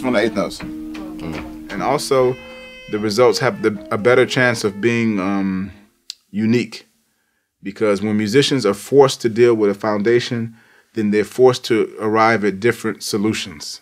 from the eighth notes. Mm. And also, the results have the, a better chance of being um, unique because when musicians are forced to deal with a foundation, then they're forced to arrive at different solutions.